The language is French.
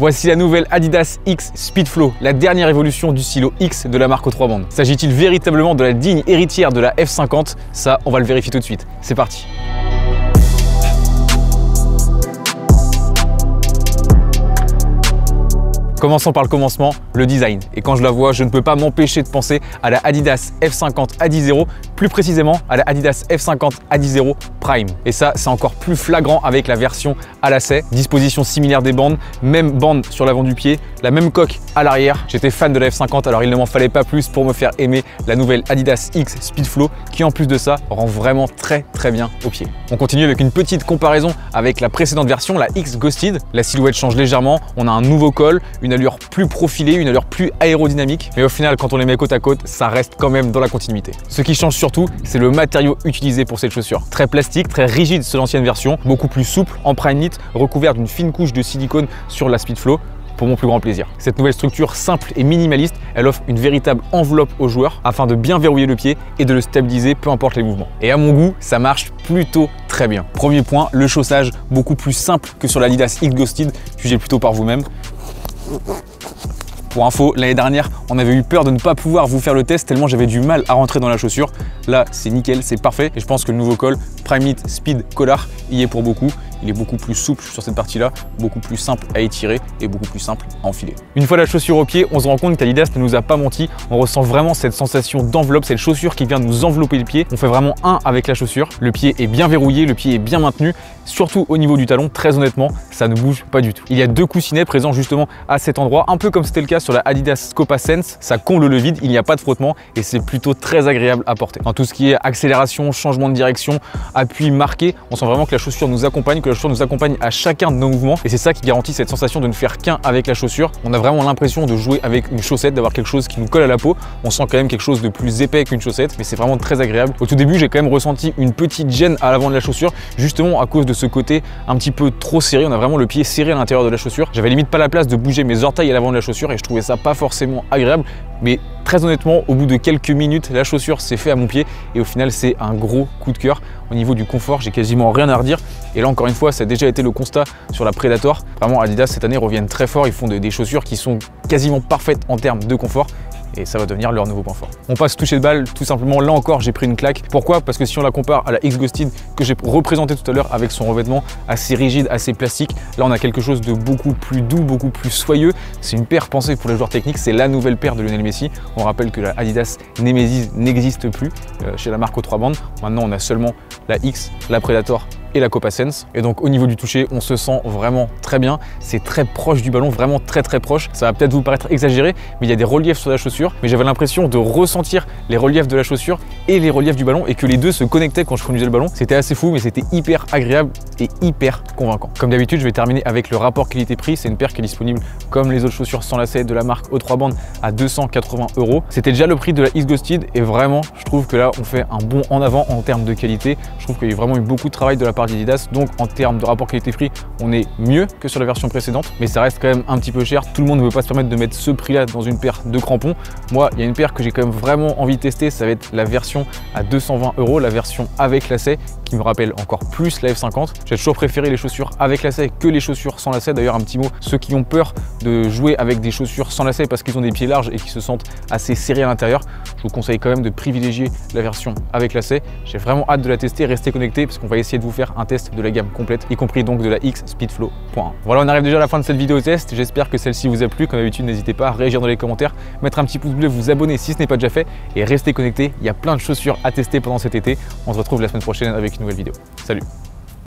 Voici la nouvelle Adidas X Speedflow, la dernière évolution du silo X de la marque aux trois bandes. S'agit-il véritablement de la digne héritière de la F50 Ça, on va le vérifier tout de suite. C'est parti Commençons par le commencement, le design. Et quand je la vois, je ne peux pas m'empêcher de penser à la Adidas F50 A10 plus précisément à la Adidas F50 A10 Prime. Et ça, c'est encore plus flagrant avec la version à lacet. Disposition similaire des bandes, même bande sur l'avant du pied, la même coque à l'arrière. J'étais fan de la F50, alors il ne m'en fallait pas plus pour me faire aimer la nouvelle Adidas X Speedflow qui en plus de ça rend vraiment très très bien au pied. On continue avec une petite comparaison avec la précédente version, la X Ghosted. La silhouette change légèrement, on a un nouveau col, une une allure plus profilée, une allure plus aérodynamique. Mais au final, quand on les met côte à côte, ça reste quand même dans la continuité. Ce qui change surtout, c'est le matériau utilisé pour cette chaussure. Très plastique, très rigide sur l'ancienne version, beaucoup plus souple, en prime recouvert d'une fine couche de silicone sur la Speedflow pour mon plus grand plaisir. Cette nouvelle structure simple et minimaliste, elle offre une véritable enveloppe au joueur afin de bien verrouiller le pied et de le stabiliser peu importe les mouvements. Et à mon goût, ça marche plutôt très bien. Premier point, le chaussage beaucoup plus simple que sur la Lidas X Ghosted, jugez plutôt par vous-même. Pour info, l'année dernière, on avait eu peur de ne pas pouvoir vous faire le test tellement j'avais du mal à rentrer dans la chaussure. Là, c'est nickel, c'est parfait et je pense que le nouveau col Prime Speed Collar y est pour beaucoup il est beaucoup plus souple sur cette partie-là, beaucoup plus simple à étirer et beaucoup plus simple à enfiler. Une fois la chaussure au pied, on se rend compte qu'Adidas ne nous a pas menti. On ressent vraiment cette sensation d'enveloppe, cette chaussure qui vient nous envelopper le pied. On fait vraiment un avec la chaussure. Le pied est bien verrouillé, le pied est bien maintenu, surtout au niveau du talon. Très honnêtement, ça ne bouge pas du tout. Il y a deux coussinets présents justement à cet endroit, un peu comme c'était le cas sur la Adidas Scopa Sense. Ça comble le vide, il n'y a pas de frottement et c'est plutôt très agréable à porter. Dans tout ce qui est accélération, changement de direction, appui marqué, on sent vraiment que la chaussure nous accompagne, la chaussure nous accompagne à chacun de nos mouvements et c'est ça qui garantit cette sensation de ne faire qu'un avec la chaussure. On a vraiment l'impression de jouer avec une chaussette, d'avoir quelque chose qui nous colle à la peau. On sent quand même quelque chose de plus épais qu'une chaussette, mais c'est vraiment très agréable. Au tout début, j'ai quand même ressenti une petite gêne à l'avant de la chaussure, justement à cause de ce côté un petit peu trop serré. On a vraiment le pied serré à l'intérieur de la chaussure. J'avais limite pas la place de bouger mes orteils à l'avant de la chaussure et je trouvais ça pas forcément agréable. Mais très honnêtement, au bout de quelques minutes, la chaussure s'est fait à mon pied et au final, c'est un gros coup de cœur. Au niveau du confort, j'ai quasiment rien à redire. Et là, encore une fois, ça a déjà été le constat sur la Predator. Vraiment, Adidas cette année reviennent très fort. Ils font des chaussures qui sont quasiment parfaites en termes de confort et ça va devenir leur nouveau point fort. On passe toucher de balle, tout simplement, là encore, j'ai pris une claque. Pourquoi? Parce que si on la compare à la X Ghosted que j'ai représenté tout à l'heure avec son revêtement assez rigide, assez plastique, là on a quelque chose de beaucoup plus doux, beaucoup plus soyeux. C'est une paire pensée pour les joueurs techniques, c'est la nouvelle paire de Lionel Messi. On rappelle que la Adidas Nemesis n'existe plus euh, chez la marque aux trois bandes. Maintenant, on a seulement la X, la Predator et la Copa Sense. Et donc au niveau du toucher, on se sent vraiment très bien. C'est très proche du ballon, vraiment très très proche. Ça va peut-être vous paraître exagéré, mais il y a des reliefs sur la chaussure. Mais j'avais l'impression de ressentir les reliefs de la chaussure et les reliefs du ballon et que les deux se connectaient quand je conduisais le ballon. C'était assez fou, mais c'était hyper agréable et hyper convaincant. Comme d'habitude, je vais terminer avec le rapport qualité-prix. C'est une paire qui est disponible comme les autres chaussures sans lacets de la marque O3 Band à 280 euros. C'était déjà le prix de la X Ghosted et vraiment, je trouve que là, on fait un bon en avant en termes de qualité. Je trouve qu'il y a vraiment eu beaucoup de travail de la part d'Adidas. Donc en termes de rapport qualité-prix, on est mieux que sur la version précédente, mais ça reste quand même un petit peu cher. Tout le monde ne veut pas se permettre de mettre ce prix-là dans une paire de crampons. Moi, il y a une paire que j'ai quand même vraiment envie de tester, ça va être la version à 220 euros, la version avec lacet, qui me rappelle encore plus la F50. J'ai toujours préféré les chaussures avec lacet que les chaussures sans lacet. D'ailleurs, un petit mot, ceux qui ont peur de jouer avec des chaussures sans lacet parce qu'ils ont des pieds larges et qui se sentent assez serrés à l'intérieur, je vous conseille quand même de privilégier la version avec lacet. J'ai vraiment hâte de la tester, restez connectés parce qu'on va essayer de vous faire un test de la gamme complète, y compris donc de la X Speedflow. Voilà, on arrive déjà à la fin de cette vidéo test. J'espère que celle-ci vous a plu. Comme d'habitude, n'hésitez pas à réagir dans les commentaires, mettre un petit pouce bleu, vous abonner si ce n'est pas déjà fait et restez connectés. Il y a plein de chaussures à tester pendant cet été. On se retrouve la semaine prochaine avec une nouvelle vidéo. Salut